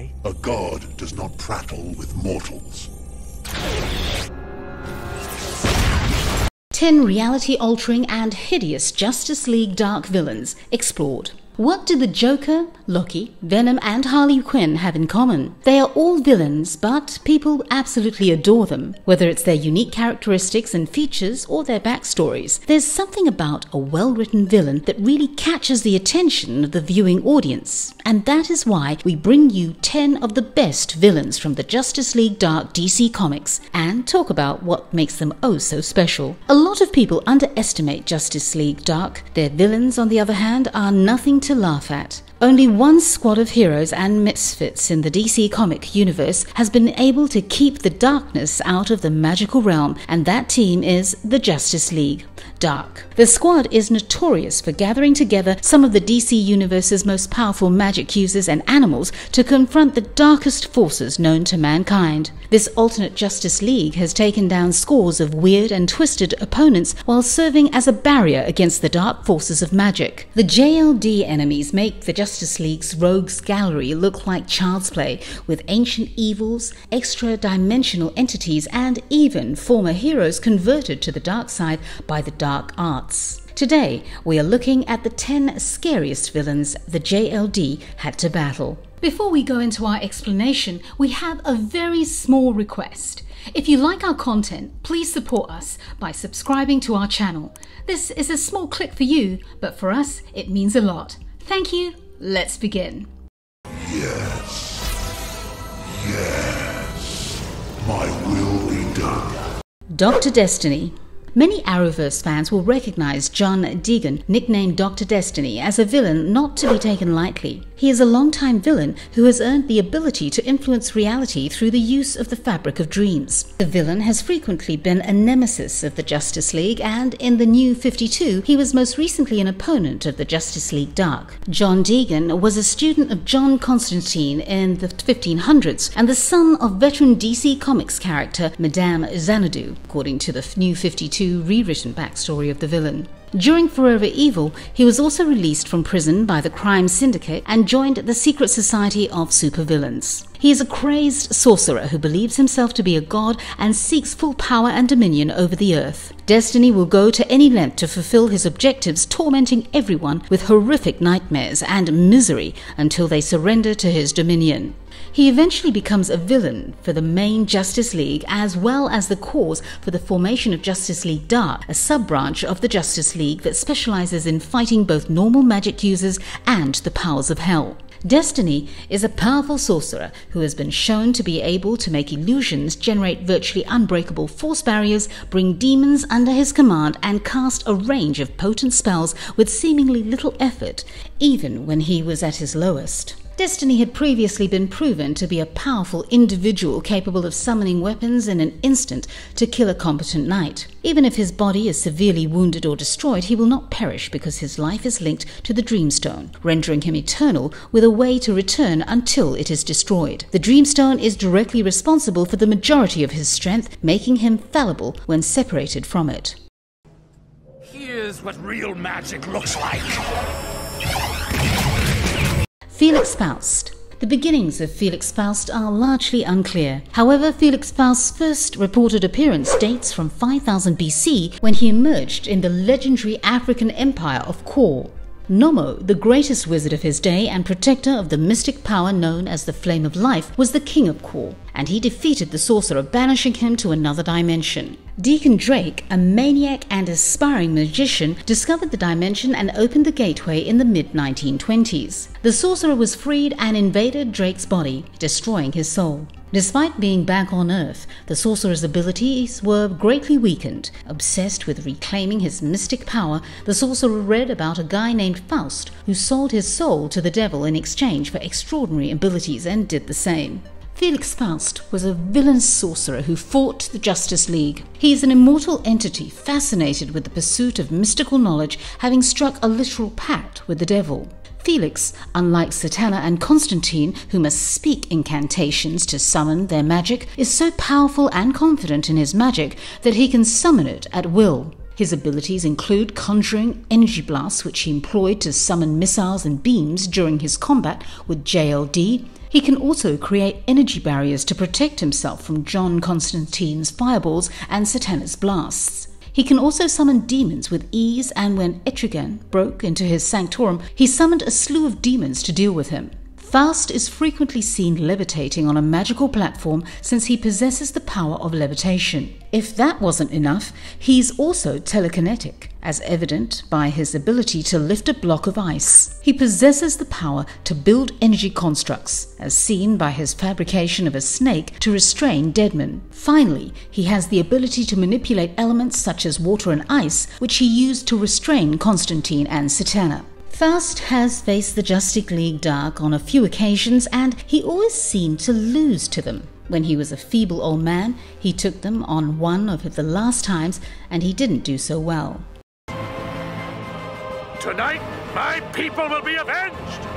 say? A god does not prattle with mortals. 10 reality altering and hideous Justice League Dark villains explored. What do the Joker, Loki, Venom, and Harley Quinn have in common? They are all villains, but people absolutely adore them. Whether it's their unique characteristics and features or their backstories, there's something about a well written villain that really catches the attention of the viewing audience. And that is why we bring you 10 of the best villains from the Justice League Dark DC comics and talk about what makes them oh so special. A lot of people underestimate Justice League Dark. Their villains, on the other hand, are nothing to laugh at. Only one squad of heroes and misfits in the DC comic universe has been able to keep the darkness out of the magical realm, and that team is the Justice League. Dark. The squad is notorious for gathering together some of the DC universe's most powerful magic users and animals to confront the darkest forces known to mankind. This alternate Justice League has taken down scores of weird and twisted opponents while serving as a barrier against the dark forces of magic. The JLD enemies make the Justice League's rogues gallery look like child's play, with ancient evils, extra dimensional entities, and even former heroes converted to the dark side by the dark arts. Today, we are looking at the 10 scariest villains the JLD had to battle. Before we go into our explanation, we have a very small request. If you like our content, please support us by subscribing to our channel. This is a small click for you, but for us, it means a lot. Thank you. Let's begin. Yes. Yes. My will be done. Dr. Destiny. Many Arrowverse fans will recognize John Deegan, nicknamed Dr. Destiny, as a villain not to be taken lightly. He is a longtime villain who has earned the ability to influence reality through the use of the fabric of dreams. The villain has frequently been a nemesis of the Justice League, and in the New 52, he was most recently an opponent of the Justice League Dark. John Deegan was a student of John Constantine in the 1500s and the son of veteran DC Comics character Madame Xanadu, according to the New 52 rewritten backstory of the villain. During Forever Evil, he was also released from prison by the Crime Syndicate and joined the secret society of supervillains. He is a crazed sorcerer who believes himself to be a god and seeks full power and dominion over the earth. Destiny will go to any length to fulfill his objectives, tormenting everyone with horrific nightmares and misery until they surrender to his dominion. He eventually becomes a villain for the main Justice League as well as the cause for the formation of Justice League Dark, a sub branch of the Justice League that specializes in fighting both normal magic users and the powers of hell. Destiny is a powerful sorcerer who has been shown to be able to make illusions generate virtually unbreakable force barriers, bring demons under his command, and cast a range of potent spells with seemingly little effort, even when he was at his lowest. Destiny had previously been proven to be a powerful individual capable of summoning weapons in an instant to kill a competent knight. Even if his body is severely wounded or destroyed, he will not perish because his life is linked to the Dreamstone, rendering him eternal with a way to return until it is destroyed. The Dreamstone is directly responsible for the majority of his strength, making him fallible when separated from it. Here's what real magic looks like. Felix Faust. The beginnings of Felix Faust are largely unclear. However, Felix Faust's first reported appearance dates from 5000 BC when he emerged in the legendary African empire of Kor. Nomo, the greatest wizard of his day and protector of the mystic power known as the Flame of Life, was the king of Kor, and he defeated the sorcerer, banishing him to another dimension. Deacon Drake, a maniac and aspiring magician, discovered the dimension and opened the gateway in the mid 1920s. The sorcerer was freed and invaded Drake's body, destroying his soul. Despite being back on Earth, the sorcerer's abilities were greatly weakened. Obsessed with reclaiming his mystic power, the sorcerer read about a guy named Faust who sold his soul to the devil in exchange for extraordinary abilities and did the same. Felix Faust was a villain sorcerer who fought the Justice League. He is an immortal entity fascinated with the pursuit of mystical knowledge, having struck a literal pact with the devil. Felix, unlike Zatanna and Constantine, who must speak incantations to summon their magic, is so powerful and confident in his magic that he can summon it at will. His abilities include conjuring energy blasts, which he employed to summon missiles and beams during his combat with JLD, He can also create energy barriers to protect himself from John Constantine's fireballs and Zatanna's blasts. He can also summon demons with ease, and when Etrigan broke into his sanctorum, he summoned a slew of demons to deal with him. Faust is frequently seen levitating on a magical platform since he possesses the power of levitation. If that wasn't enough, he's also telekinetic, as evident by his ability to lift a block of ice. He possesses the power to build energy constructs, as seen by his fabrication of a snake to restrain Deadman. Finally, he has the ability to manipulate elements such as water and ice, which he used to restrain Constantine and Zatanna. Faust has faced the Justice League Dark on a few occasions, and he always seemed to lose to them. When he was a feeble old man, he took them on one of the last times, and he didn't do so well. Tonight, my people will be avenged!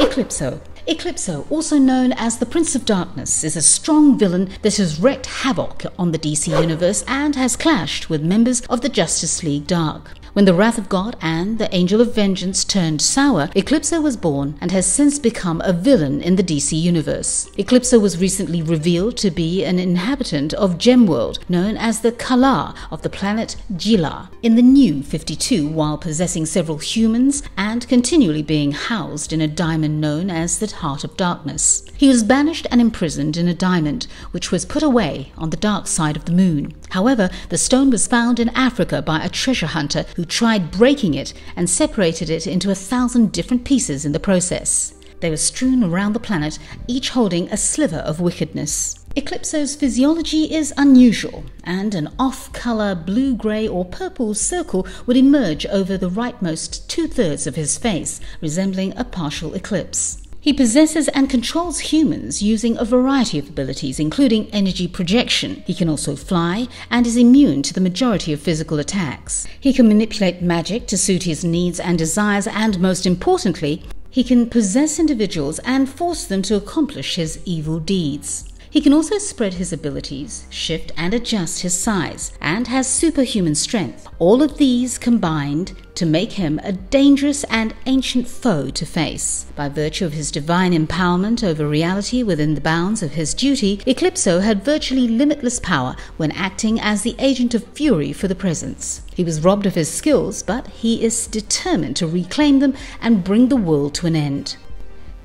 Eclipso. Eclipso, also known as the Prince of Darkness, is a strong villain that has wreaked havoc on the DC Universe and has clashed with members of the Justice League Dark. When the wrath of God and the angel of vengeance turned sour, Eclipso was born and has since become a villain in the DC universe. Eclipso was recently revealed to be an inhabitant of Gemworld, known as the Kala of the planet Gila, in the New 52, while possessing several humans and continually being housed in a diamond known as the Heart of Darkness. He was banished and imprisoned in a diamond, which was put away on the dark side of the moon. However, the stone was found in Africa by a treasure hunter who tried breaking it and separated it into a thousand different pieces in the process. They were strewn around the planet, each holding a sliver of wickedness. Eclipso's physiology is unusual, and an off color blue gray or purple circle would emerge over the rightmost two thirds of his face, resembling a partial eclipse. He possesses and controls humans using a variety of abilities, including energy projection. He can also fly and is immune to the majority of physical attacks. He can manipulate magic to suit his needs and desires, and most importantly, he can possess individuals and force them to accomplish his evil deeds. He can also spread his abilities, shift and adjust his size, and has superhuman strength. All of these combined to make him a dangerous and ancient foe to face. By virtue of his divine empowerment over reality within the bounds of his duty, Eclipso had virtually limitless power when acting as the agent of fury for the presence. He was robbed of his skills, but he is determined to reclaim them and bring the world to an end.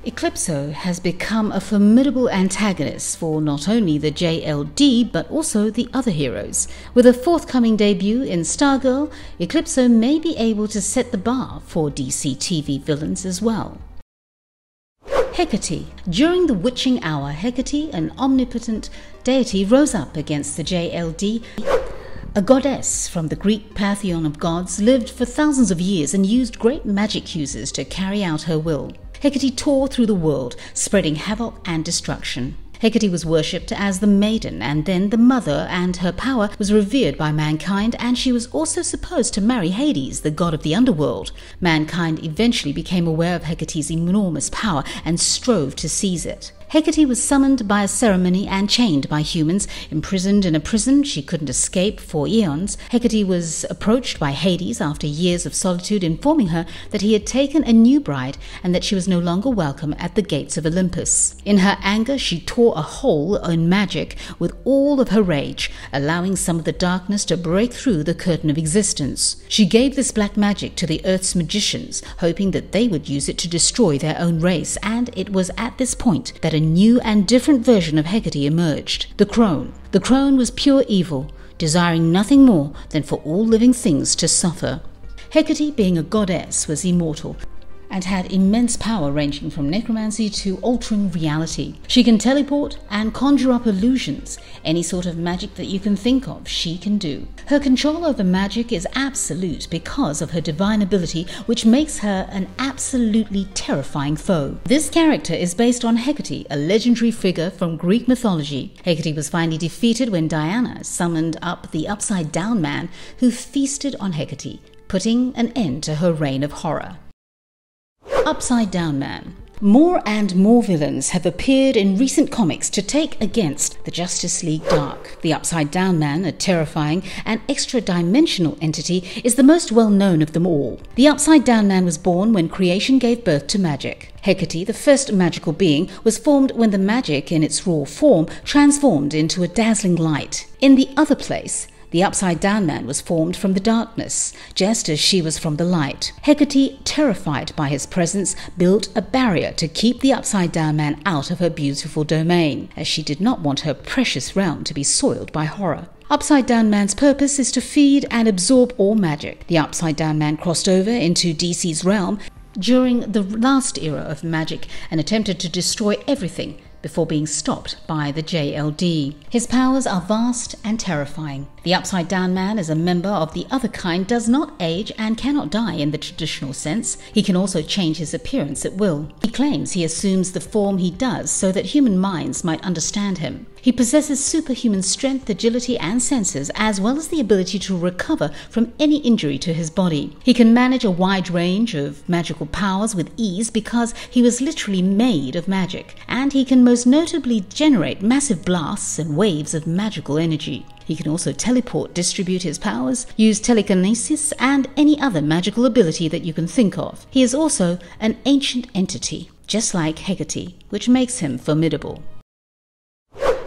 Eclipso has become a formidable antagonist for not only the JLD but also the other heroes. With a forthcoming debut in Stargirl, Eclipso may be able to set the bar for DC TV villains as well. Hecate. During the witching hour, Hecate, an omnipotent deity, rose up against the JLD. A goddess from the Greek pantheon of gods lived for thousands of years and used great magic uses to carry out her will. Hecate tore through the world, spreading havoc and destruction. Hecate was worshipped as the maiden and then the mother, and her power was revered by mankind, and she was also supposed to marry Hades, the god of the underworld. Mankind eventually became aware of Hecate's enormous power and strove to seize it. Hecate was summoned by a ceremony and chained by humans. Imprisoned in a prison she couldn't escape for eons, Hecate was approached by Hades after years of solitude, informing her that he had taken a new bride and that she was no longer welcome at the gates of Olympus. In her anger, she tore a hole in magic with all of her rage, allowing some of the darkness to break through the curtain of existence. She gave this black magic to the Earth's magicians, hoping that they would use it to destroy their own race, and it was at this point that a new and different version of Hecate emerged the crone. The crone was pure evil, desiring nothing more than for all living things to suffer. Hecate, being a goddess, was immortal and had immense power ranging from necromancy to altering reality. She can teleport and conjure up illusions. Any sort of magic that you can think of, she can do. Her control over magic is absolute because of her divine ability, which makes her an absolutely terrifying foe. This character is based on Hecate, a legendary figure from Greek mythology. Hecate was finally defeated when Diana summoned up the Upside Down Man who feasted on Hecate, putting an end to her reign of horror. Upside Down Man. More and more villains have appeared in recent comics to take against the Justice League Dark. The Upside Down Man, a terrifying and extra dimensional entity, is the most well known of them all. The Upside Down Man was born when creation gave birth to magic. Hecate, the first magical being, was formed when the magic in its raw form transformed into a dazzling light. In the other place, the upside down man was formed from the darkness, just as she was from the light. Hecate, terrified by his presence, built a barrier to keep the upside down man out of her beautiful domain, as she did not want her precious realm to be soiled by horror. Upside Down Man's purpose is to feed and absorb all magic. The Upside Down Man crossed over into DC's realm during the last era of magic and attempted to destroy everything before being stopped by the JLD. His powers are vast and terrifying. The Upside Down Man, as a member of the other kind, does not age and cannot die in the traditional sense. He can also change his appearance at will. He claims he assumes the form he does so that human minds might understand him. He possesses superhuman strength, agility, and senses, as well as the ability to recover from any injury to his body. He can manage a wide range of magical powers with ease because he was literally made of magic, and he can most notably generate massive blasts and waves of magical energy. He can also teleport, distribute his powers, use telekinesis, and any other magical ability that you can think of. He is also an ancient entity, just like Hecate, which makes him formidable.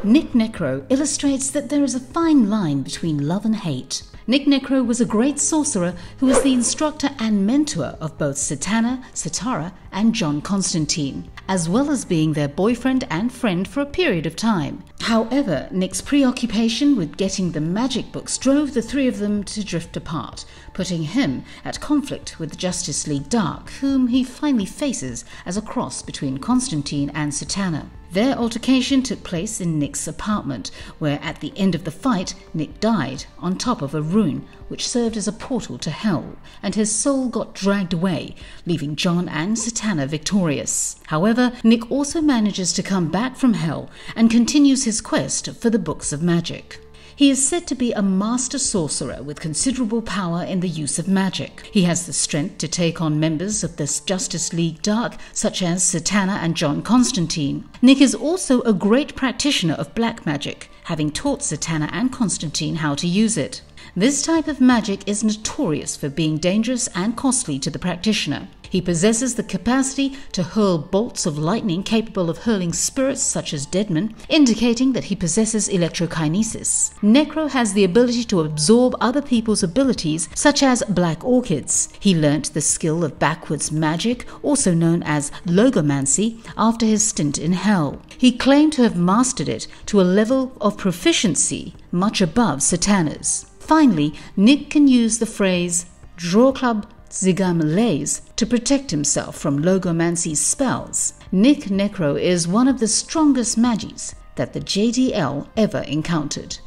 Nick Necro illustrates that there is a fine line between love and hate. Nick Necro was a great sorcerer who was the instructor and mentor of both Zatanna, Zatara, and John Constantine, as well as being their boyfriend and friend for a period of time. However, Nick's preoccupation with getting the magic books drove the three of them to drift apart, putting him at conflict with the Justice League Dark, whom he finally faces as a cross between Constantine and Zatanna. Their altercation took place in Nick's apartment, where at the end of the fight, Nick died on top of a rune which served as a portal to hell, and his soul got dragged away, leaving John and Zatanna victorious. However, Nick also manages to come back from hell and continues his quest for the books of magic. He is said to be a master sorcerer with considerable power in the use of magic. He has the strength to take on members of the Justice League Dark, such as Zatanna and John Constantine. Nick is also a great practitioner of black magic, having taught Zatanna and Constantine how to use it. This type of magic is notorious for being dangerous and costly to the practitioner. He possesses the capacity to hurl bolts of lightning capable of hurling spirits such as Deadman, indicating that he possesses electrokinesis. Necro has the ability to absorb other people's abilities, such as Black Orchid's. He learnt the skill of backwards magic, also known as logomancy, after his stint in hell. He claimed to have mastered it to a level of proficiency much above Zatanna's. Finally, Nick can use the phrase draw club zigamalays to protect himself from logomancy's spells. Nick Necro is one of the strongest magis that the JDL ever encountered.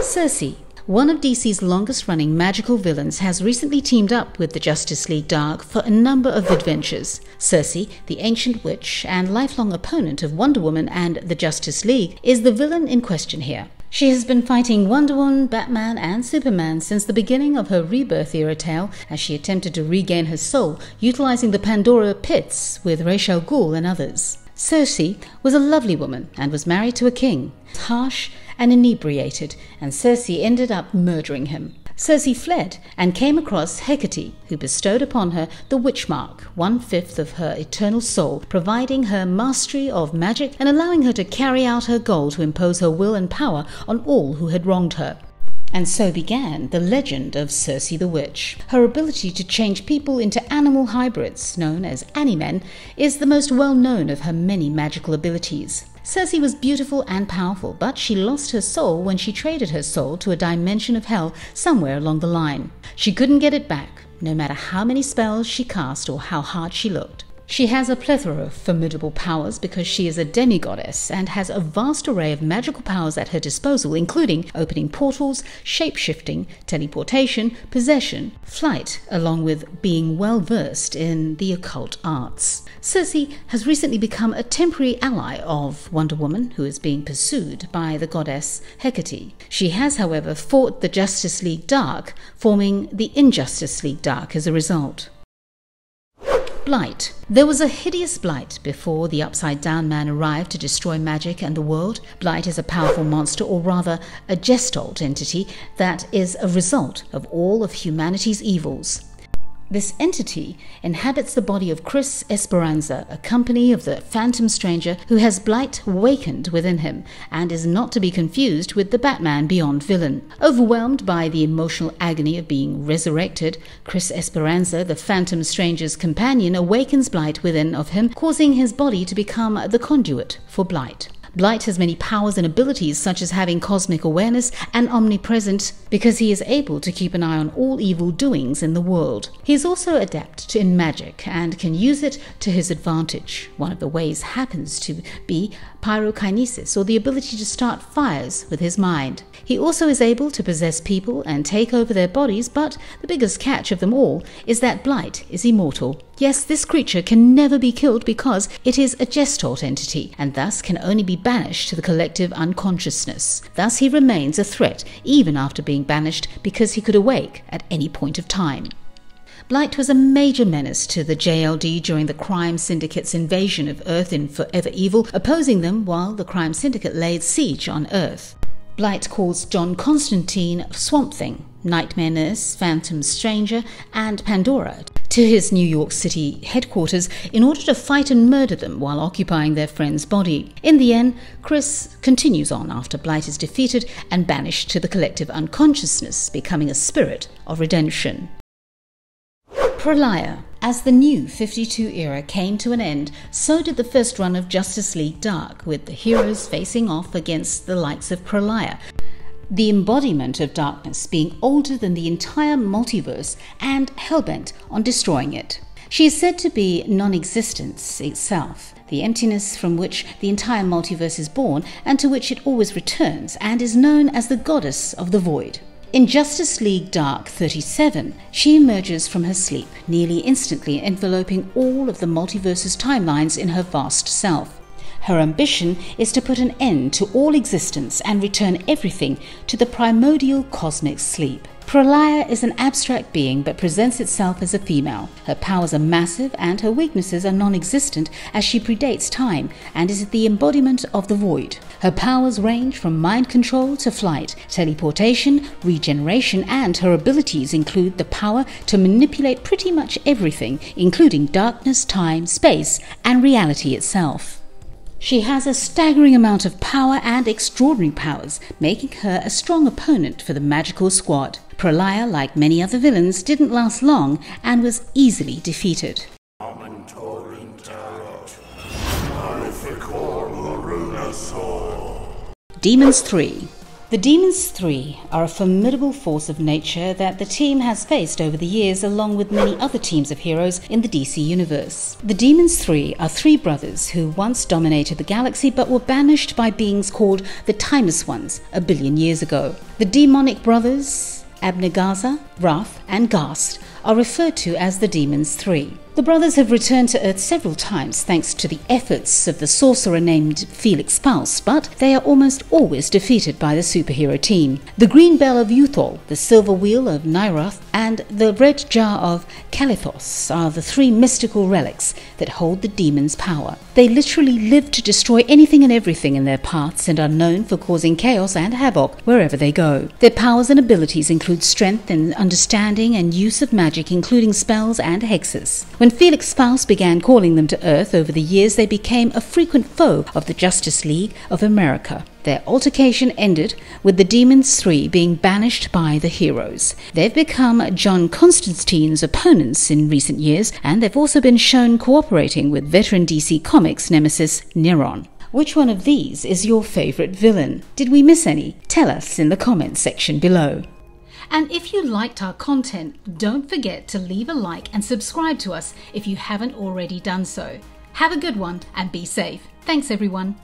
Circe, one of DC's longest running magical villains, has recently teamed up with the Justice League Dark for a number of adventures. Circe, the ancient witch and lifelong opponent of Wonder Woman and the Justice League, is the villain in question here. She has been fighting Wonder Woman, Batman, and Superman since the beginning of her rebirth era tale as she attempted to regain her soul, utilizing the Pandora pits with Ra's al Ghul and others. Circe was a lovely woman and was married to a king, harsh and inebriated, and Circe ended up murdering him. Circe fled and came across Hecate, who bestowed upon her the witch mark, one fifth of her eternal soul, providing her mastery of magic and allowing her to carry out her goal to impose her will and power on all who had wronged her. And so began the legend of Circe the Witch. Her ability to change people into animal hybrids, known as Animen, is the most well known of her many magical abilities. Circe was beautiful and powerful, but she lost her soul when she traded her soul to a dimension of hell somewhere along the line. She couldn't get it back, no matter how many spells she cast or how hard she looked. She has a plethora of formidable powers because she is a demigoddess and has a vast array of magical powers at her disposal, including opening portals, shape shifting, teleportation, possession, flight, along with being well versed in the occult arts. Circe has recently become a temporary ally of Wonder Woman, who is being pursued by the goddess Hecate. She has, however, fought the Justice League Dark, forming the Injustice League Dark as a result. Blight. There was a hideous Blight before the Upside Down Man arrived to destroy magic and the world. Blight is a powerful monster, or rather, a gestalt entity that is a result of all of humanity's evils. This entity inhabits the body of Chris Esperanza, a company of the Phantom Stranger who has Blight wakened within him and is not to be confused with the Batman Beyond villain. Overwhelmed by the emotional agony of being resurrected, Chris Esperanza, the Phantom Stranger's companion, awakens Blight within of him, causing his body to become the conduit for Blight. Blight has many powers and abilities, such as having cosmic awareness and omnipresent, because he is able to keep an eye on all evil doings in the world. He is also adept in magic and can use it to his advantage. One of the ways happens to be pyrokinesis, or the ability to start fires with his mind. He also is able to possess people and take over their bodies, but the biggest catch of them all is that Blight is immortal. Yes, this creature can never be killed because it is a gestalt entity, and thus can only be banished to the collective unconsciousness. Thus he remains a threat even after being banished because he could awake at any point of time. Blight was a major menace to the JLD during the Crime Syndicate's invasion of Earth in Forever Evil, opposing them while the Crime Syndicate laid siege on Earth. Blight calls John Constantine Swamp Thing, Nightmare Nurse, Phantom Stranger, and Pandora to his New York City headquarters in order to fight and murder them while occupying their friend's body. In the end, Chris continues on after Blight is defeated and banished to the collective unconsciousness, becoming a spirit of redemption. Pralaya. As the new 52 era came to an end, so did the first run of Justice League Dark, with the heroes facing off against the likes of Pralaya, the embodiment of darkness being older than the entire multiverse and hellbent on destroying it. She is said to be non existence itself, the emptiness from which the entire multiverse is born and to which it always returns, and is known as the goddess of the void. In Justice League Dark 37, she emerges from her sleep, nearly instantly enveloping all of the multiverse's timelines in her vast self. Her ambition is to put an end to all existence and return everything to the primordial cosmic sleep. Pralaya is an abstract being but presents itself as a female. Her powers are massive and her weaknesses are non existent as she predates time and is the embodiment of the void. Her powers range from mind control to flight, teleportation, regeneration, and her abilities include the power to manipulate pretty much everything, including darkness, time, space, and reality itself. She has a staggering amount of power and extraordinary powers, making her a strong opponent for the magical squad. Pralaya, like many other villains, didn't last long and was easily defeated. Demons 3 the Demons 3 are a formidable force of nature that the team has faced over the years, along with many other teams of heroes in the DC universe. The Demons 3 are three brothers who once dominated the galaxy but were banished by beings called the Timeless Ones a billion years ago. The demonic brothers, Abnegazar, Rath, and Ghast, are referred to as the Demons 3. The brothers have returned to Earth several times thanks to the efforts of the sorcerer named Felix Faust, but they are almost always defeated by the superhero team. The Green Bell of Uthool, the Silver Wheel of Nyroth, and the Red Jar of Calythos are the three mystical relics that hold the demon's power. They literally live to destroy anything and everything in their paths and are known for causing chaos and havoc wherever they go. Their powers and abilities include strength and understanding and use of magic, including spells and hexes. When Felix Faust began calling them to Earth over the years, they became a frequent foe of the Justice League of America. Their altercation ended with the Demons 3 being banished by the heroes. They've become John Constantine's opponents in recent years, and they've also been shown cooperating with veteran DC Comics nemesis Neron. Which one of these is your favourite villain? Did we miss any? Tell us in the comments section below. And if you liked our content, don't forget to leave a like and subscribe to us if you haven't already done so. Have a good one and be safe. Thanks, everyone.